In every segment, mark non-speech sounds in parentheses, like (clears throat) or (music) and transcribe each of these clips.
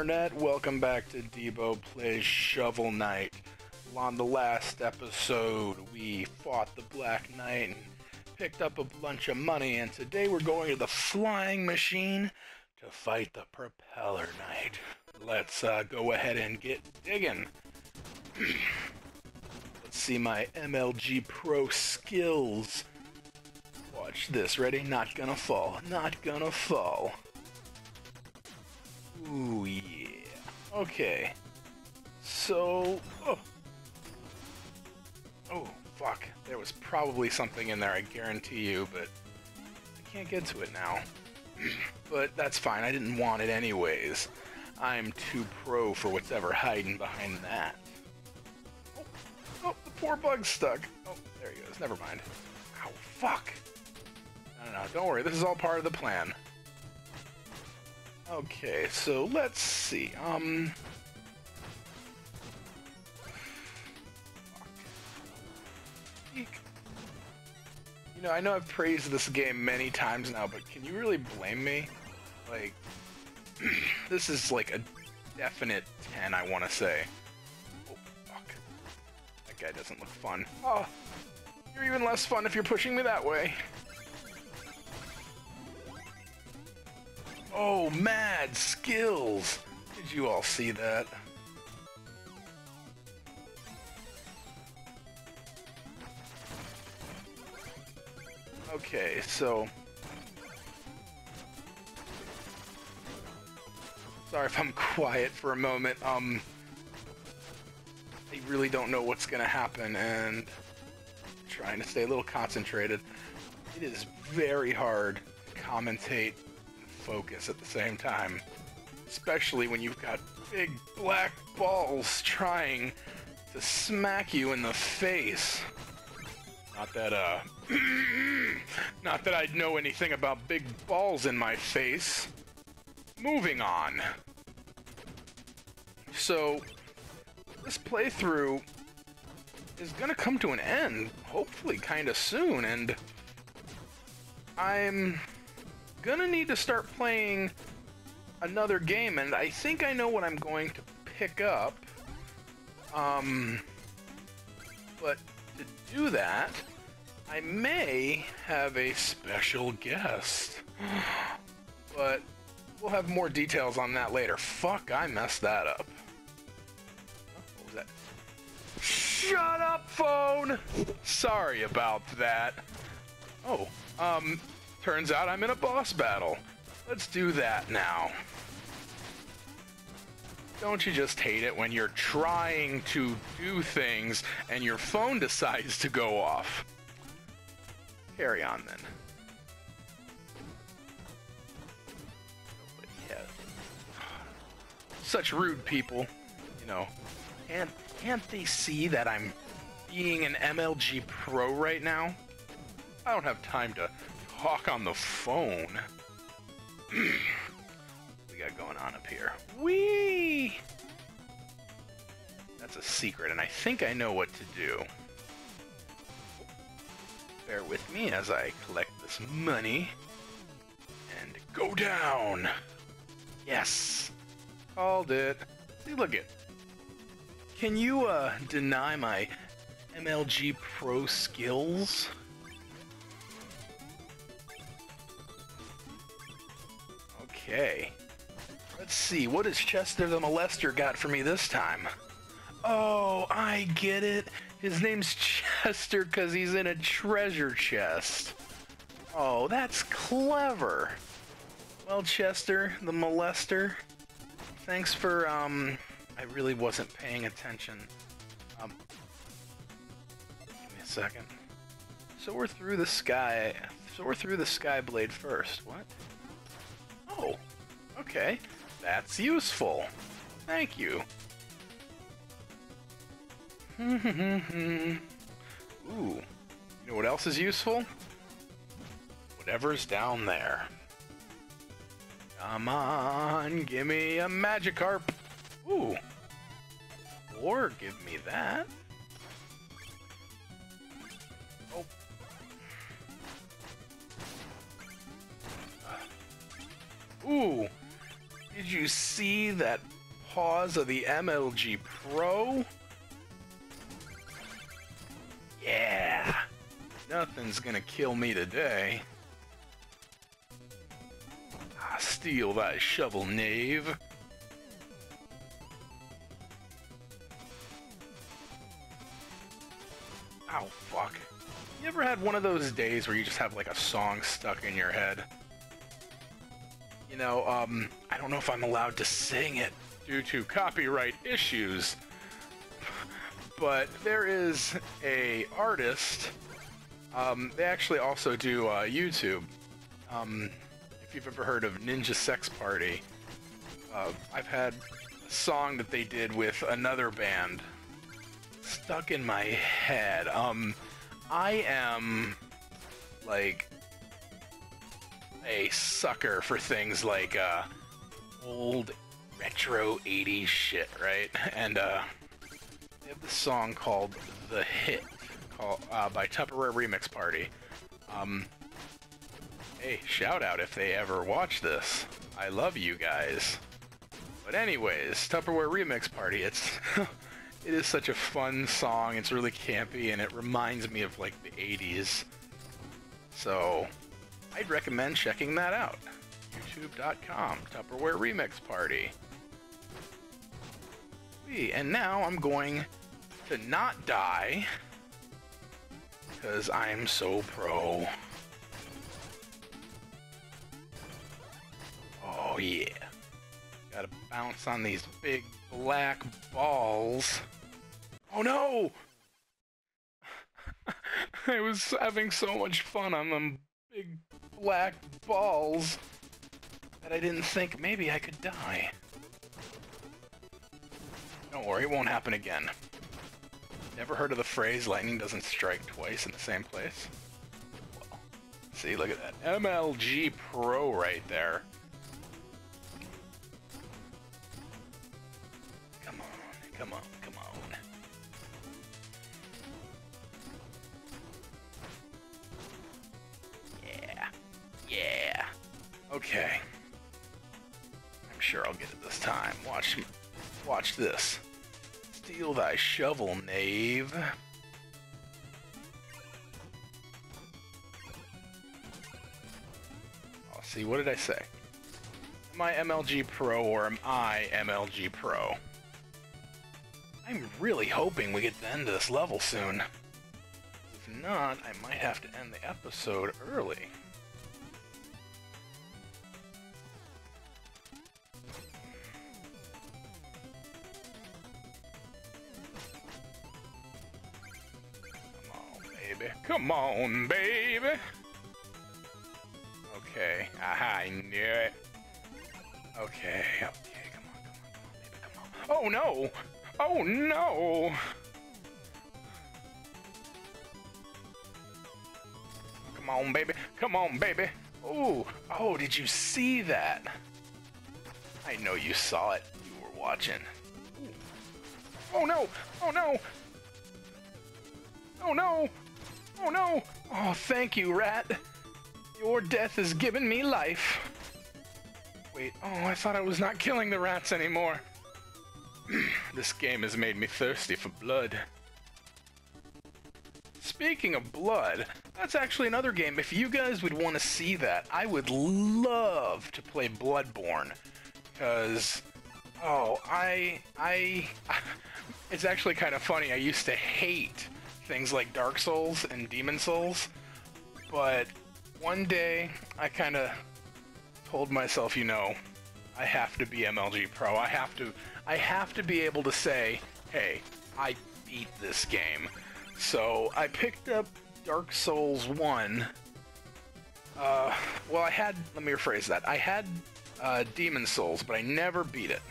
internet? Welcome back to Deebo Plays Shovel Knight. On the last episode, we fought the Black Knight and picked up a bunch of money, and today we're going to the Flying Machine to fight the Propeller Knight. Let's uh, go ahead and get digging. (clears throat) Let's see my MLG Pro skills. Watch this. Ready? Not gonna fall. Not gonna fall. Ooh, yeah. Okay. So. Oh. Oh, fuck. There was probably something in there, I guarantee you, but I can't get to it now. (clears throat) but that's fine. I didn't want it anyways. I'm too pro for what's ever hiding behind that. Oh, oh the poor bug's stuck. Oh, there he goes. Never mind. Ow, fuck. No, no, no. Don't worry. This is all part of the plan. Okay, so let's see. Um. You know, I know I've praised this game many times now, but can you really blame me? Like, (clears throat) this is like a definite 10, I want to say. Oh, fuck. That guy doesn't look fun. Oh, you're even less fun if you're pushing me that way. Oh, mad skills! Did you all see that? Okay, so... Sorry if I'm (laughs) quiet for a moment. Um, I really don't know what's gonna happen, and I'm trying to stay a little concentrated. It is very hard to commentate focus at the same time. Especially when you've got big black balls trying to smack you in the face. Not that, uh, (clears throat) not that I'd know anything about big balls in my face. Moving on. So, this playthrough is gonna come to an end, hopefully kinda soon, and I'm gonna need to start playing another game, and I think I know what I'm going to pick up. Um, but to do that, I may have a special guest. (gasps) But we'll have more details on that later. Fuck, I messed that up. What was that? Shut up, phone! Sorry about that. Oh, um, Turns out I'm in a boss battle. Let's do that now. Don't you just hate it when you're trying to do things and your phone decides to go off? Carry on then. Such rude people, you know. Can't can't they see that I'm being an MLG pro right now? I don't have time to talk on the phone. (clears throat) we got going on up here? Wee! That's a secret, and I think I know what to do. Bear with me as I collect this money. And go down! Yes! Called it. See, look it. Can you, uh, deny my MLG Pro skills? Okay. Let's see, what has Chester the Molester got for me this time? Oh, I get it. His name's Chester because he's in a treasure chest. Oh, that's clever. Well, Chester, the molester, thanks for, um, I really wasn't paying attention. Um, give me a second. So we're through the sky, so we're through the sky blade first. What? Oh, okay. That's useful. Thank you. (laughs) Ooh. You know what else is useful? Whatever's down there. Come on, give me a Magikarp. Ooh. Or give me that. Ooh. Did you see that pause of the MLG Pro? Yeah. Nothing's gonna kill me today. Ah, steal thy shovel, knave. Oh, fuck. You ever had one of those days where you just have like a song stuck in your head? You know, um, I don't know if I'm allowed to sing it due to copyright issues, but there is a artist. Um, they actually also do uh, YouTube. Um, if you've ever heard of Ninja Sex Party, uh, I've had a song that they did with another band stuck in my head. Um, I am like a sucker for things like uh, old retro 80s shit, right? (laughs) And uh, they have this song called "The Hit" called uh, by Tupperware Remix Party. Um, hey, shout out if they ever watch this. I love you guys. But anyways, Tupperware Remix Party. It's (laughs) it is such a fun song. It's really campy and it reminds me of like the 80s. So I'd recommend checking that out. YouTube.com, Tupperware Remix Party. And now I'm going to not die because I'm so pro. Oh yeah. Gotta bounce on these big black balls. Oh no! (laughs) I was having so much fun on them big black balls that I didn't think maybe I could die. Don't worry, it won't happen again. Never heard of the phrase lightning doesn't strike twice in the same place? Well, see, look at that. MLG Pro right there. Shovel, knave. Oh, see, what did I say? Am I MLG Pro or am I MLG Pro? I'm really hoping we get to the end of this level soon. If not, I might have to end the episode early. Baby. Come on, baby. Okay. Aha, I knew it. Okay. Okay, come on, come on, come on, baby, come on. Oh, no! Oh, no! Come on, baby. Come on, baby. Ooh. Oh, did you see that? I know you saw it. You were watching. Ooh. Oh, no! Oh, no! Oh, no! Oh no! Oh, thank you, rat. Your death has given me life. Wait, oh, I thought I was not killing the rats anymore. (clears throat) this game has made me thirsty for blood. Speaking of blood, that's actually another game. If you guys would want to see that, I would love to play Bloodborne. Because, oh, I, I, (laughs) it's actually kind of funny. I used to hate things like Dark Souls and Demon Souls, but one day I kind of told myself, you know, I have to be MLG Pro. I have to I have to be able to say, "Hey, I beat this game." So, I picked up Dark Souls 1. Uh, well, I had let me rephrase that. I had uh, Demon Souls, but I never beat it.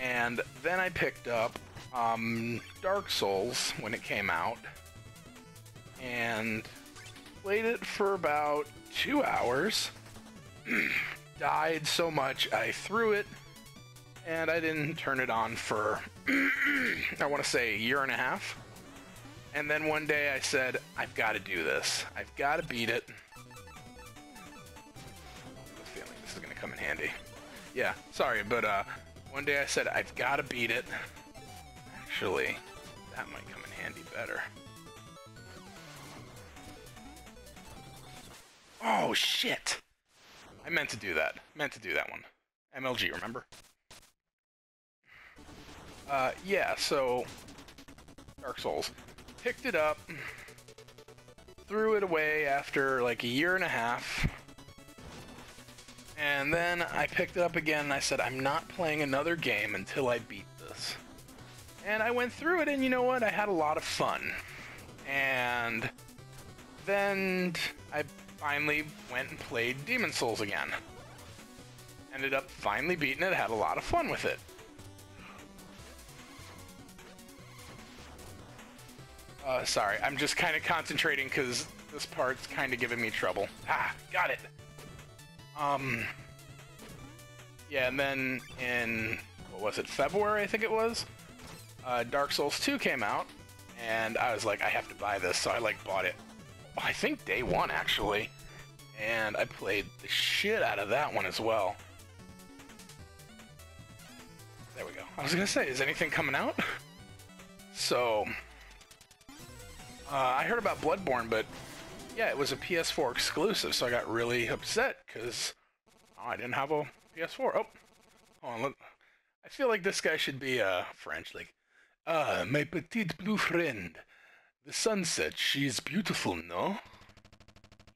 And then I picked up um, Dark Souls when it came out and played it for about two hours. (clears throat) Died so much I threw it and I didn't turn it on for (clears throat) I want to say a year and a half. And then one day I said, I've got to do this. I've got to beat it. Feeling this is going to come in handy. Yeah, sorry, but uh, one day I said I've got to beat it. Actually, that might come in handy better. Oh shit! I meant to do that. Meant to do that one. MLG, remember? Uh, yeah, so Dark Souls. Picked it up, threw it away after like a year and a half, and then I picked it up again and I said, I'm not playing another game until I beat. And I went through it and you know what? I had a lot of fun. And then I finally went and played Demon Souls again. Ended up finally beating it, had a lot of fun with it. Uh, sorry, I'm just kind of concentrating because this part's kind of giving me trouble. Ah, got it. Um, yeah, and then in, what was it, February, I think it was? Uh, Dark Souls 2 came out, and I was like, I have to buy this, so I, like, bought it, I think day one, actually. And I played the shit out of that one as well. There we go. I was gonna say, is anything coming out? so, uh, I heard about Bloodborne, but yeah, it was a PS4 exclusive, so I got really upset because oh, I didn't have a PS4. Oh, hold on. Look. I feel like this guy should be uh, French. Like, ah, my petite blue friend. The sunset, she is beautiful, no?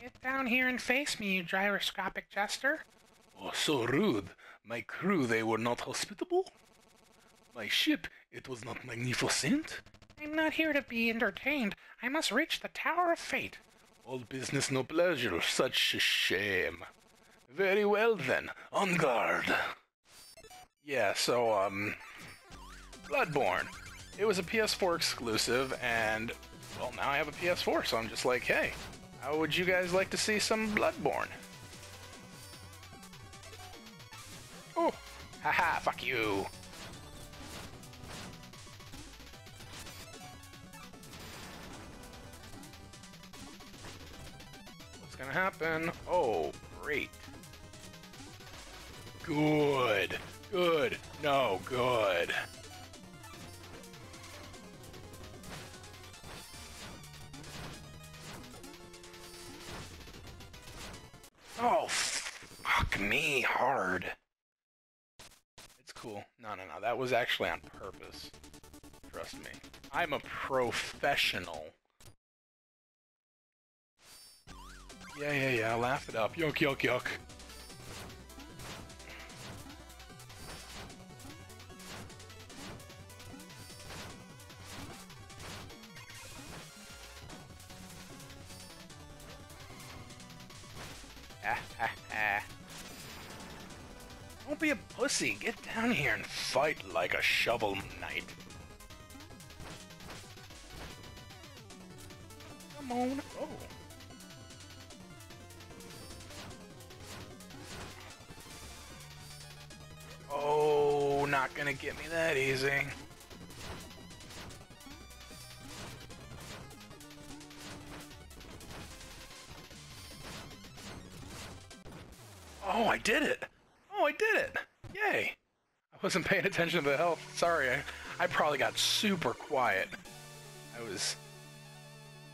Get down here and face me, you gyroscopic jester. Oh, so rude. My crew, they were not hospitable? My ship, it was not magnificent? I'm not here to be entertained. I must reach the Tower of Fate. All business, no pleasure. Such a shame. Very well then. On guard. Yeah, so, um... Bloodborne. It was a PS4 exclusive, and, well, now I have a PS4, so I'm just like, hey, how would you guys like to see some Bloodborne? Oh! Haha, fuck you! What's gonna happen. Oh, great. Good. Good. No, good. Oh, fuck me hard. It's cool. No, no, no. That was actually on purpose. Trust me. I'm a professional. Yeah, yeah, yeah, laugh it up. Yuck, yuck, yuck. (laughs) Don't be a pussy. Get down here and fight like a shovel knight. Come on. Oh. Oh, not gonna get me that easy. Oh, I did it! Oh, I did it! Yay! I wasn't paying attention to the health. Sorry, I, I probably got super quiet. I was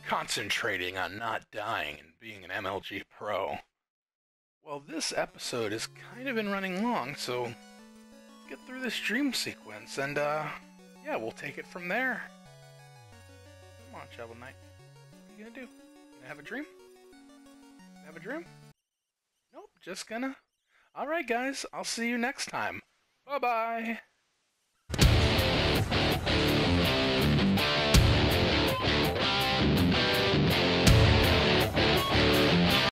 concentrating on not dying and being an MLG pro. Well, this episode has kind of been running long, so get through this dream sequence, and, uh, yeah, we'll take it from there. Come on, Shovel Knight. What are you gonna do? You gonna have a dream? Have a dream? Nope, just gonna... Alright, guys, I'll see you next time. Bye-bye!